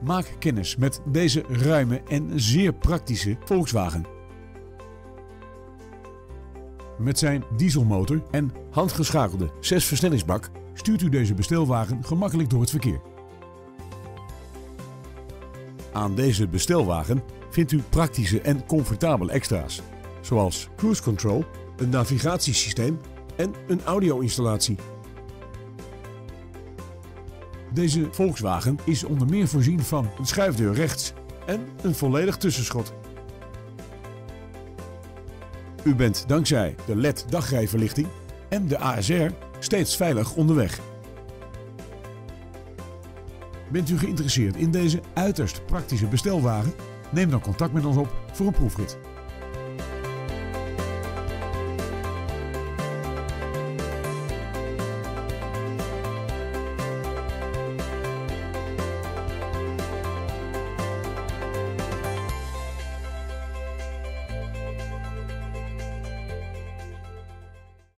Maak kennis met deze ruime en zeer praktische Volkswagen. Met zijn dieselmotor en handgeschakelde 6-versnellingsbak stuurt u deze bestelwagen gemakkelijk door het verkeer. Aan deze bestelwagen vindt u praktische en comfortabele extra's, zoals cruise control, een navigatiesysteem en een audio-installatie. Deze Volkswagen is onder meer voorzien van een schuifdeur rechts en een volledig tussenschot. U bent dankzij de LED dagrijverlichting en de ASR steeds veilig onderweg. Bent u geïnteresseerd in deze uiterst praktische bestelwagen? Neem dan contact met ons op voor een proefrit.